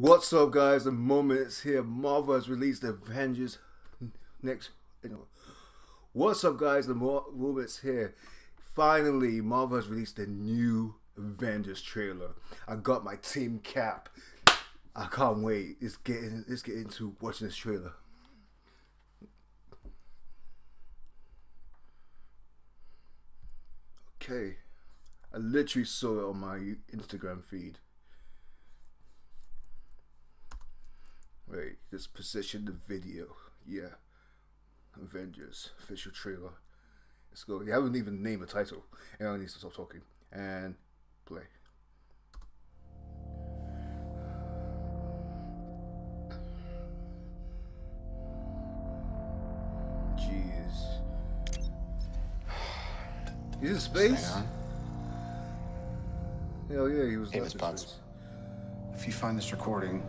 What's up, guys? The moment is here. Marvel has released Avengers next. What's up, guys? The moment is here. Finally, Marvel has released a new Avengers trailer. I got my team cap. I can't wait. Let's get in, let's get into watching this trailer. Okay, I literally saw it on my Instagram feed. Wait, just position the video. Yeah. Avengers official trailer. Let's go. You haven't even named a title. And I need to stop talking. And play. Jeez. He's in space? Hell yeah, he was. Hey, Miss Potts. If you find this recording,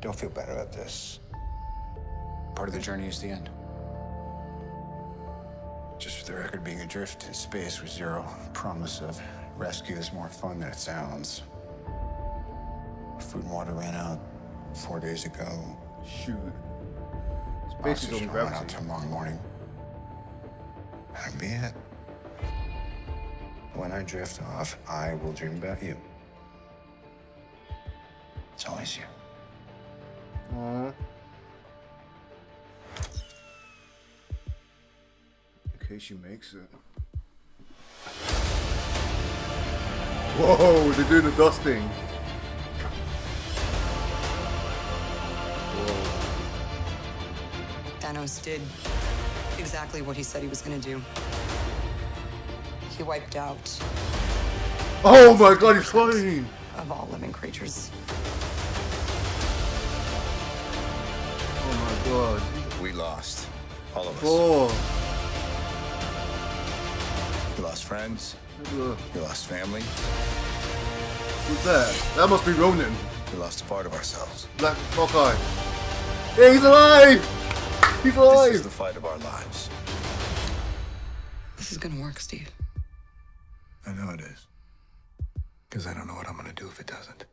don't feel bad about this. Part of the journey is the end. Just for the record, being adrift in space with zero promise of rescue is more fun than it sounds. Food and water ran out four days ago. Shoot. Space is on gravity. out tomorrow morning. That'll be it. When I drift off, I will dream about you. It's always you. Aww. In case she makes it. Whoa, they're doing the dusting. Whoa. Thanos did exactly what he said he was going to do. He wiped out. Oh my god, he's flying! Of all living creatures. Oh my god. We lost. All of us. Four. You lost friends. You lost family. Who's that? That must be Ronin. We lost a part of ourselves. Black Hawkeye. Yeah, he's alive! He's alive! This is the fight of our lives. This is gonna work, Steve. I know it is. Because I don't know what I'm gonna do if it doesn't.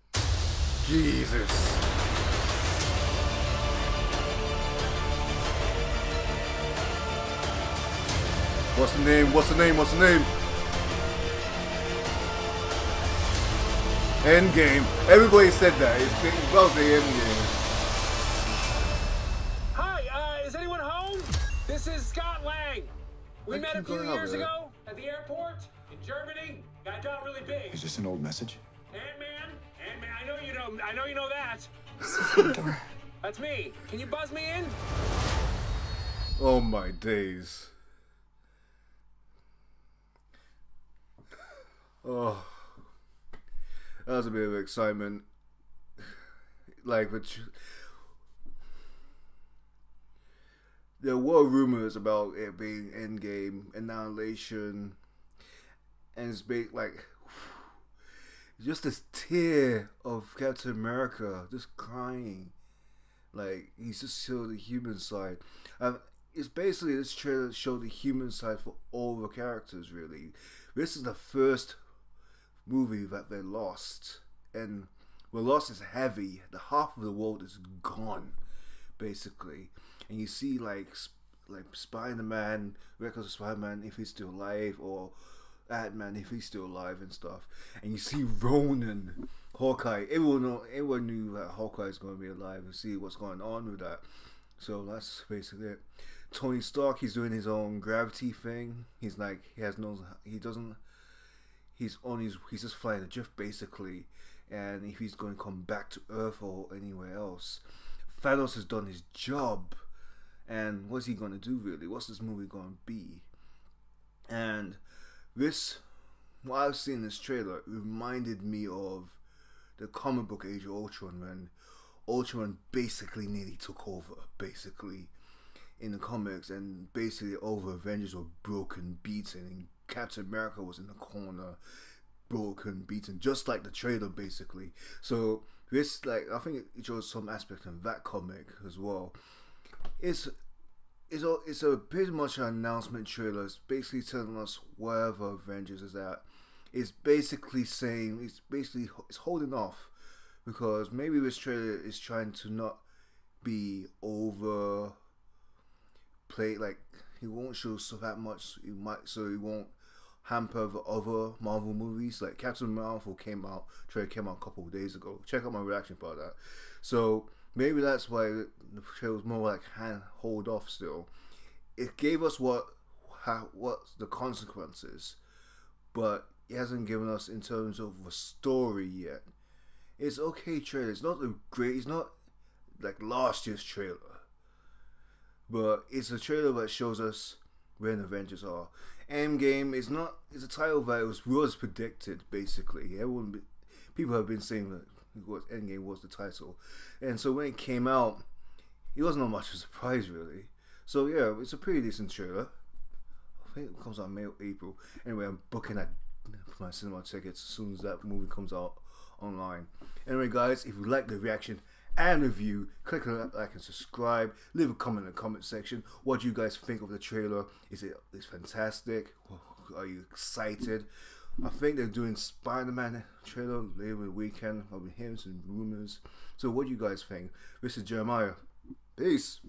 Jesus. What's the name? What's the name? What's the name? Endgame. Everybody said that. It's about the Endgame. Hi, uh, is anyone home? This is Scott Lang. We I met a few years ago at the airport in Germany. Got got really big. Is this an old message? Ant-Man? Ant-Man, I know you know I know you know that. That's me. Can you buzz me in? Oh my days. Oh, that was a bit of excitement. Like, there were rumors about it being Endgame, Annihilation, and it's big like just this tear of Captain America just crying. Like he's just showing the human side. Um, it's basically this trailer showed the human side for all the characters. Really, this is the first movie that they lost, and well, loss is heavy. The half of the world is gone, basically, and you see like like Spider Man, records of Spider Man if he's still alive, or Ant Man if he's still alive and stuff, and you see Ronin. Hawkeye. Everyone everyone knew that Hawkeye is going to be alive and see what's going on with that. So that's basically it. Tony Stark, he's doing his own gravity thing. He's like he has no, he doesn't he's on his he's just flying a drift basically and if he's going to come back to earth or anywhere else Thanos has done his job and what's he going to do really? What's this movie going to be? And this what I've seen in this trailer reminded me of the comic book Age of Ultron when Ultron basically nearly took over basically in the comics and basically all the Avengers were broken beaten Captain America was in the corner, broken, beaten, just like the trailer basically. So this, like, I think it shows some aspect of that comic as well. It's it's a it's a pretty much an announcement trailer. It's basically telling us wherever Avengers is at. It's basically saying it's basically it's holding off because maybe this trailer is trying to not be over play like he won't show so that much he might so he won't hamper the other Marvel movies like Captain Marvel came out trailer came out a couple of days ago check out my reaction about that so maybe that's why the trailer was more like hand hold off still it gave us what how, what's the consequences but it hasn't given us in terms of a story yet it's okay trailer. It's not a great. It's not like last year's trailer, but it's a trailer that shows us where the Avengers are. Endgame is not. It's a title that was was predicted basically. Everyone, people have been saying that was Endgame was the title, and so when it came out, it wasn't much of a surprise really. So yeah, it's a pretty decent trailer. I think it comes out May or April. Anyway, I'm booking that my cinema tickets as soon as that movie comes out online. Anyway, guys, if you like the reaction and review, click on that like and subscribe. Leave a comment in the comment section. What do you guys think of the trailer? Is it is fantastic? Are you excited? I think they're doing Spider-Man trailer later the weekend. I've been hearing some rumors. So what do you guys think? This is Jeremiah. Peace.